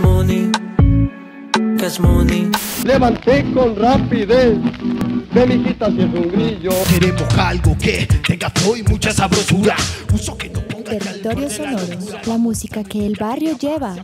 money, cash money. Levanté con rapidez. Ve mi si es un grillo. Queremos algo que tenga flow y mucha sabrosura. Uso que no ponga Territorio sonoro, la música que el barrio lleva.